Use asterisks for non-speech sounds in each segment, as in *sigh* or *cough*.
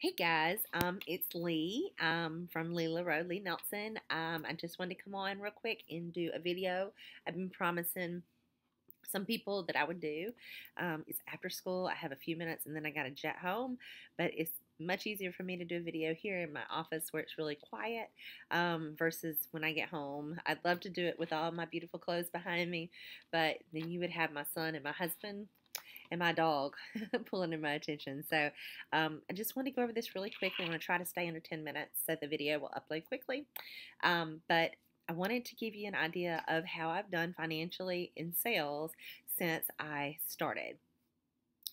Hey guys, um, it's Leigh um, from Leela Road, Leigh Nelson. Um, I just wanted to come on real quick and do a video. I've been promising some people that I would do. Um, it's after school. I have a few minutes and then I got to jet home, but it's much easier for me to do a video here in my office where it's really quiet um, versus when I get home. I'd love to do it with all my beautiful clothes behind me, but then you would have my son and my husband and my dog *laughs* pulling in my attention. So um, I just want to go over this really quickly. I'm going to try to stay under 10 minutes so the video will upload quickly. Um, but I wanted to give you an idea of how I've done financially in sales since I started.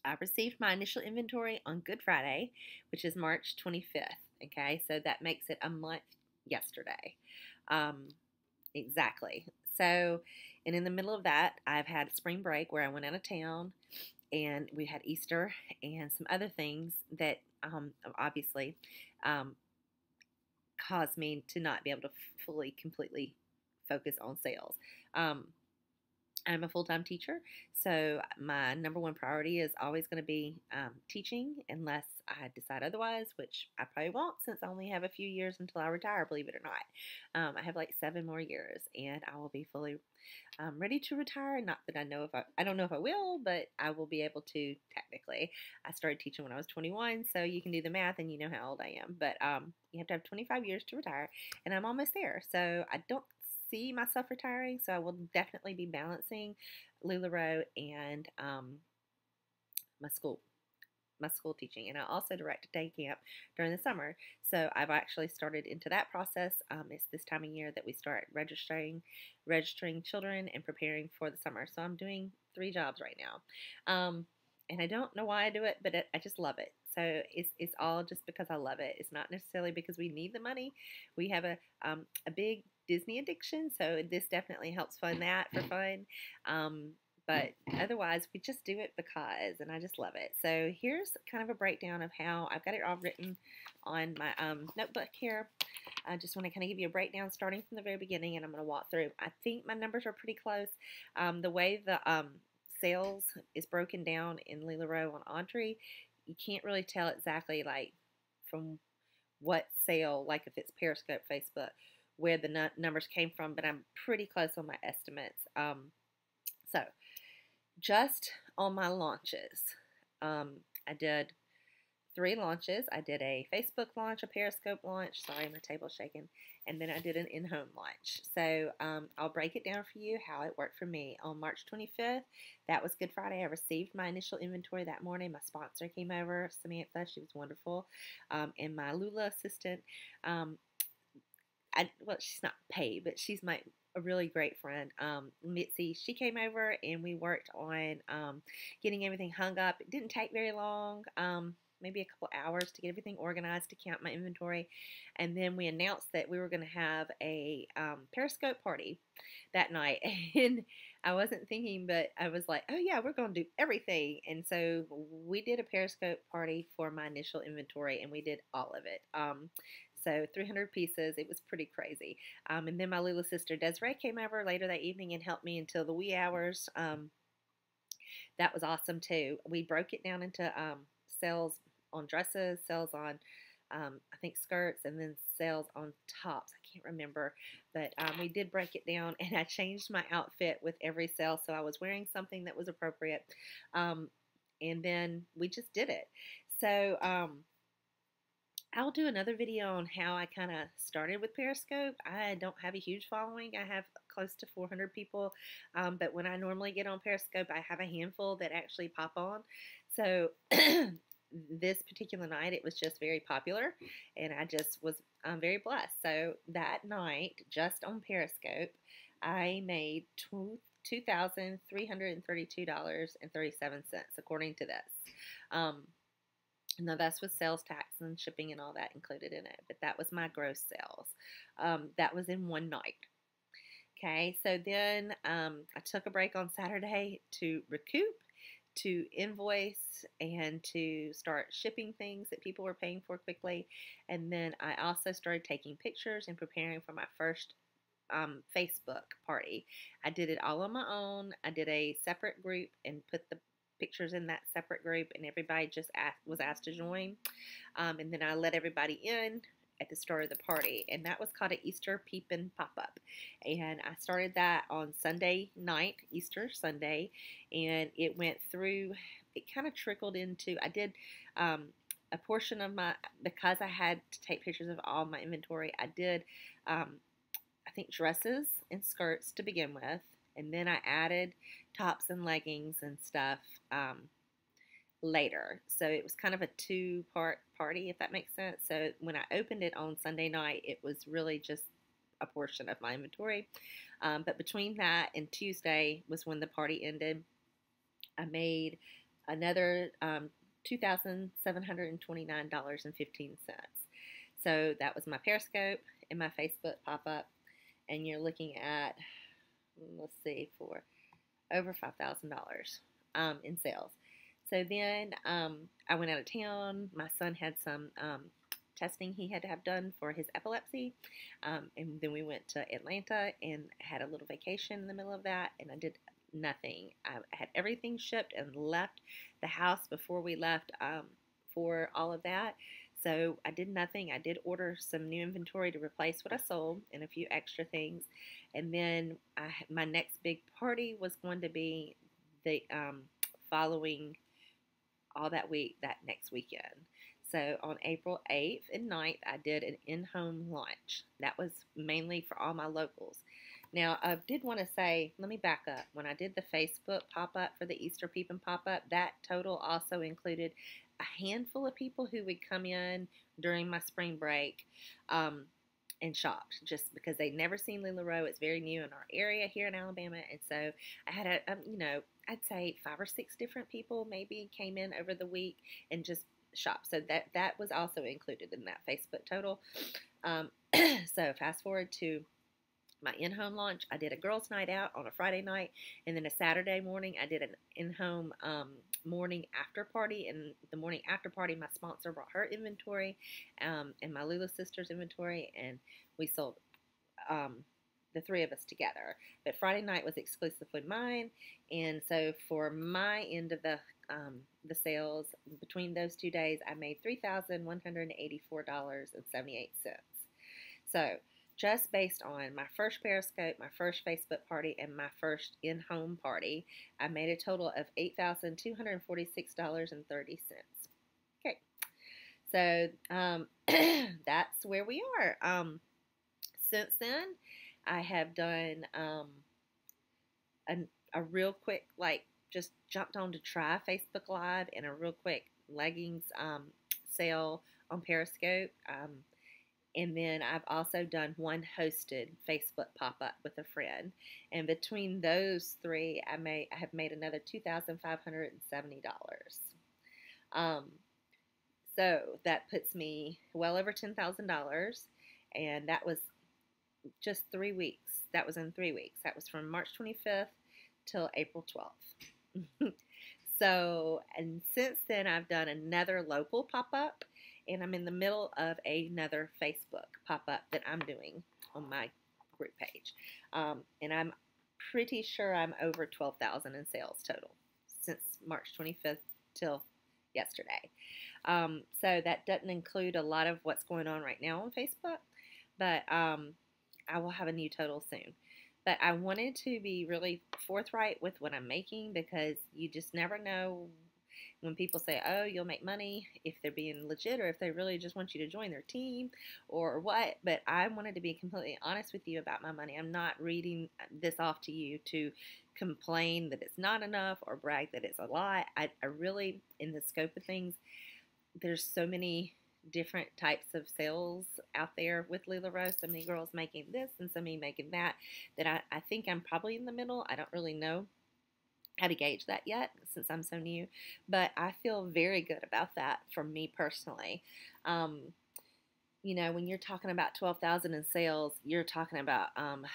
I received my initial inventory on Good Friday, which is March 25th. Okay, so that makes it a month yesterday. Um, exactly. So, and in the middle of that, I've had spring break where I went out of town and we had Easter and some other things that um, obviously um, caused me to not be able to fully, completely focus on sales. Um, I'm a full time teacher, so my number one priority is always going to be um, teaching, unless I decide otherwise, which I probably won't since I only have a few years until I retire, believe it or not. Um, I have like seven more years, and I will be fully um, ready to retire. Not that I know if I, I don't know if I will, but I will be able to technically. I started teaching when I was 21, so you can do the math and you know how old I am. But um, you have to have 25 years to retire, and I'm almost there. So I don't see myself retiring, so I will definitely be balancing LuLaRoe and um, my school my school teaching and I also direct a day camp during the summer. So I've actually started into that process. Um, it's this time of year that we start registering registering children and preparing for the summer. So I'm doing three jobs right now. Um, and I don't know why I do it, but it, I just love it. So it's, it's all just because I love it. It's not necessarily because we need the money. We have a, um, a big Disney addiction, so this definitely helps fund that for fun. Um, but otherwise, we just do it because, and I just love it. So here's kind of a breakdown of how I've got it all written on my um, notebook here. I just want to kind of give you a breakdown starting from the very beginning, and I'm going to walk through. I think my numbers are pretty close. Um, the way the um, sales is broken down in LuLaRoe on Audrey, you can't really tell exactly like from what sale, like if it's Periscope, Facebook, where the numbers came from, but I'm pretty close on my estimates. Um, so, just on my launches, um, I did three launches. I did a Facebook launch, a Periscope launch. Sorry, my table's shaking. And then I did an in-home launch. So um, I'll break it down for you how it worked for me. On March 25th, that was Good Friday. I received my initial inventory that morning. My sponsor came over, Samantha. She was wonderful. Um, and my Lula assistant um, I well, she's not paid, but she's my a really great friend, um, Mitzi. She came over and we worked on um, getting everything hung up. It didn't take very long, um, maybe a couple hours to get everything organized to count my inventory, and then we announced that we were going to have a um, Periscope party that night. *laughs* And I wasn't thinking, but I was like, oh yeah, we're going to do everything. And so we did a Periscope party for my initial inventory, and we did all of it. So 300 pieces. It was pretty crazy. Um, and then my little sister Desiree came over later that evening and helped me until the wee hours. Um, that was awesome too. We broke it down into um, sales on dresses, sales on um, I think skirts, and then sales on tops. I can't remember, but um, we did break it down, and I changed my outfit with every sale, so I was wearing something that was appropriate, um, and then we just did it. So um, I'll do another video on how I kind of started with Periscope. I don't have a huge following. I have close to 400 people, um, but when I normally get on Periscope, I have a handful that actually pop on. So *clears throat* this particular night, it was just very popular, and I just was um, very blessed. So that night, just on Periscope, I made two. $2,332.37 according to this. Um, now that's with sales tax and shipping and all that included in it, but that was my gross sales. Um, that was in one night. Okay, so then um, I took a break on Saturday to recoup, to invoice, and to start shipping things that people were paying for quickly. And then I also started taking pictures and preparing for my first um, Facebook party. I did it all on my own. I did a separate group and put the pictures in that separate group, and everybody just asked, was asked to join. Um, and then I let everybody in at the start of the party, and that was called an Easter Peepin' Pop Up. And I started that on Sunday night, Easter Sunday, and it went through. It kind of trickled into. I did um, a portion of my because I had to take pictures of all my inventory. I did, um, I think, dresses and skirts to begin with, and then I added tops and leggings and stuff. Um, later. So it was kind of a two part party, if that makes sense. So when I opened it on Sunday night, it was really just a portion of my inventory. Um, but between that and Tuesday was when the party ended. I made another um, $2,729.15. So that was my Periscope and my Facebook pop up. And you're looking at, let's see, for over $5,000 um, in sales. So then um, I went out of town. My son had some um, testing he had to have done for his epilepsy. Um, and then we went to Atlanta and had a little vacation in the middle of that. And I did nothing. I had everything shipped and left the house before we left um, for all of that. So I did nothing. I did order some new inventory to replace what I sold and a few extra things. And then I, my next big party was going to be the um, following all that week, that next weekend. So on April 8th and 9th, I did an in home launch. That was mainly for all my locals. Now, I did want to say, let me back up. When I did the Facebook pop up for the Easter Peepin' pop up, that total also included a handful of people who would come in during my spring break um, and shopped just because they'd never seen LuLaRoe. It's very new in our area here in Alabama. And so I had a, um, you know, I'd say five or six different people maybe came in over the week and just shopped. So that that was also included in that Facebook total. Um, *clears throat* so fast forward to my in-home launch. I did a girls' night out on a Friday night, and then a Saturday morning I did an in-home um, morning after party. And the morning after party, my sponsor brought her inventory um, and my Lula sisters inventory, and we sold um, the three of us together. But Friday night was exclusively mine, and so for my end of the um, the sales between those two days, I made three thousand one hundred eighty-four dollars and seventy-eight cents. So just based on my first Periscope, my first Facebook party, and my first in-home party, I made a total of eight thousand two hundred forty-six dollars and thirty cents. Okay, so um, *clears throat* that's where we are. Um, since then, I have done um, a, a real quick, like, just jumped on to try Facebook Live and a real quick leggings um, sale on Periscope. Um, and then I've also done one hosted Facebook pop up with a friend. And between those three, I may I have made another two thousand five hundred and seventy dollars. Um, so that puts me well over ten thousand dollars, and that was just three weeks. That was in three weeks. That was from March 25th till April 12th. *laughs* so, and since then, I've done another local pop up, and I'm in the middle of another Facebook pop up that I'm doing on my group page. Um, and I'm pretty sure I'm over 12,000 in sales total since March 25th till yesterday. Um, so that doesn't include a lot of what's going on right now on Facebook, but um, I will have a new total soon. But I wanted to be really forthright with what I'm making because you just never know when people say, oh, you'll make money, if they're being legit or if they really just want you to join their team or what. But I wanted to be completely honest with you about my money. I'm not reading uh, this off to you to complain that it's not enough or brag that it's a lot. I, I really, in the scope of things, there's so many different types of sales out there with LuLaRoe. So many girls making this and so many making that, that I, I think I'm probably in the middle. I don't really know how to gauge that yet since I'm so new, but I feel very good about that for me personally. Um, you know, when you're talking about 12,000 in sales, you're talking about um,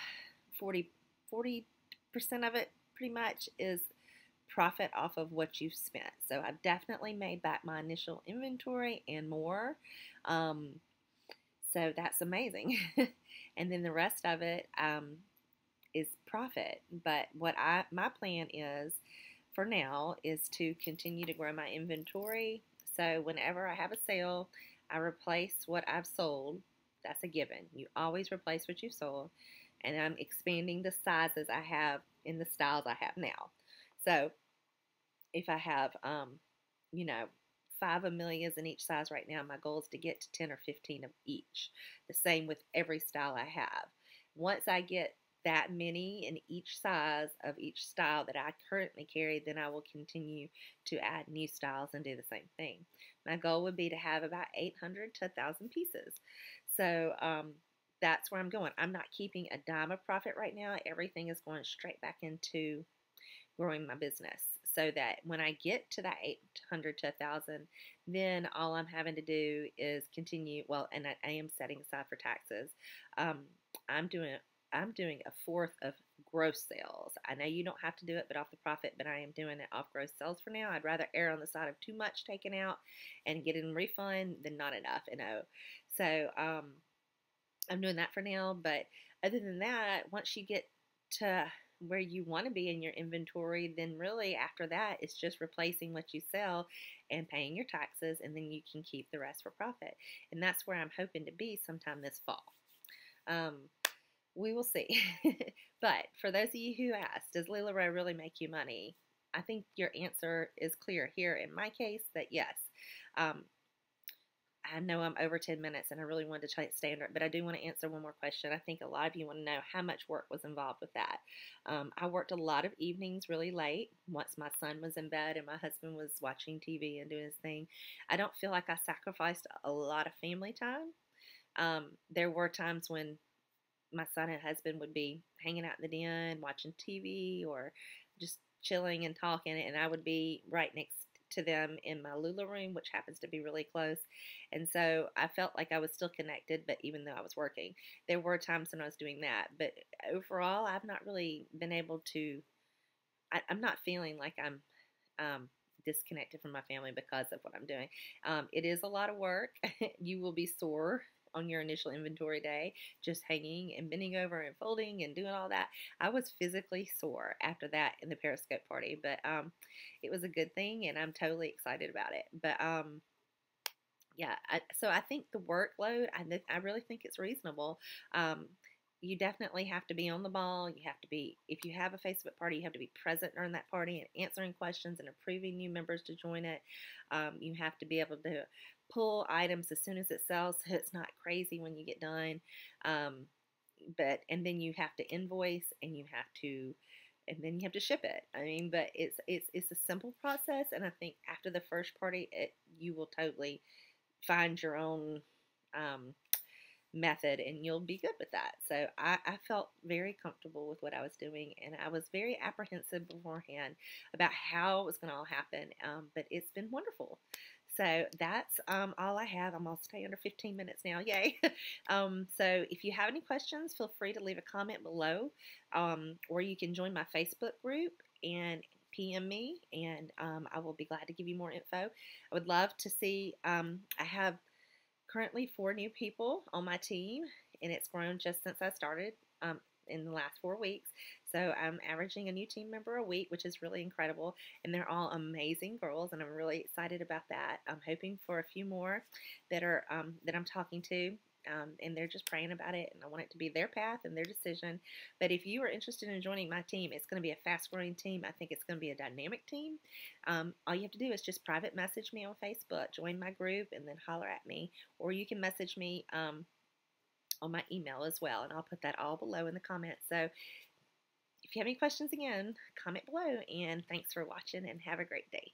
40, 40% of it pretty much is profit off of what you've spent. So I've definitely made back my initial inventory and more. Um, so that's amazing. *laughs* and then the rest of it um, is profit. But what I my plan is for now is to continue to grow my inventory. So whenever I have a sale, I replace what I've sold. That's a given. You always replace what you've sold. And I'm expanding the sizes I have in the styles I have now. So if I have, um, you know, five Amelias in each size right now, my goal is to get to 10 or 15 of each. The same with every style I have. Once I get that many in each size of each style that I currently carry, then I will continue to add new styles and do the same thing. My goal would be to have about 800 to 1,000 pieces. So um, that's where I'm going. I'm not keeping a dime of profit right now. Everything is going straight back into growing my business so that when I get to that 800 to 1,000, then all I'm having to do is continue. Well, and I, I am setting aside for taxes. Um, I'm doing I'm doing a fourth of gross sales. I know you don't have to do it, but off the profit, but I am doing it off gross sales for now. I'd rather err on the side of too much taken out and getting refund than not enough, you know. So um, I'm doing that for now. But other than that, once you get to where you want to be in your inventory, then really after that, it's just replacing what you sell and paying your taxes, and then you can keep the rest for profit. And that's where I'm hoping to be sometime this fall. Um, we will see. *laughs* but for those of you who asked, does LuLaRoe really make you money? I think your answer is clear here in my case that yes. Um, I know I'm over 10 minutes and I really wanted to stay it, but I do want to answer one more question. I think a lot of you want to know how much work was involved with that. Um, I worked a lot of evenings really late once my son was in bed and my husband was watching TV and doing his thing. I don't feel like I sacrificed a lot of family time. Um, there were times when my son and husband would be hanging out in the den watching TV or just chilling and talking, and I would be right next to them in my Lula room, which happens to be really close. And so I felt like I was still connected, but even though I was working, there were times when I was doing that. But overall, I've not really been able to, I, am not feeling like I'm um, disconnected from my family because of what I'm doing. Um, it is a lot of work. *laughs* you will be sore on your initial inventory day, just hanging and bending over and folding and doing all that. I was physically sore after that in the Periscope party, but um, it was a good thing, and I'm totally excited about it. But um, yeah, I, so I think the workload, I, I really think it's reasonable. Um, you definitely have to be on the ball. You have to be, if you have a Facebook party, you have to be present during that party and answering questions and approving new members to join it. Um, you have to be able to pull items as soon as it sells so it's not crazy when you get done. Um, but, and then you have to invoice and you have to, and then you have to ship it. I mean, but it's, it's, it's a simple process. And I think after the first party, it, you will totally find your own, um, method and you'll be good with that. So I, I, felt very comfortable with what I was doing and I was very apprehensive beforehand about how it was going to all happen. Um, but it's been wonderful. So that's um, all I have. I'm going to stay under 15 minutes now. Yay. *laughs* um, so if you have any questions, feel free to leave a comment below um, or you can join my Facebook group and PM me and um, I will be glad to give you more info. I would love to see, um, I have currently four new people on my team, and it's grown just since I started um, in the last four weeks. So I'm averaging a new team member a week, which is really incredible. And they're all amazing girls, and I'm really excited about that. I'm hoping for a few more that are um, that I'm talking to um, and they're just praying about it. And I want it to be their path and their decision. But if you are interested in joining my team, it's going to be a fast growing team. I think it's going to be a dynamic team. Um, all you have to do is just private message me on Facebook, join my group, and then holler at me. Or you can message me um, on my email as well. And I'll put that all below in the comments. So if you have any questions again, comment below. And thanks for watching and have a great day.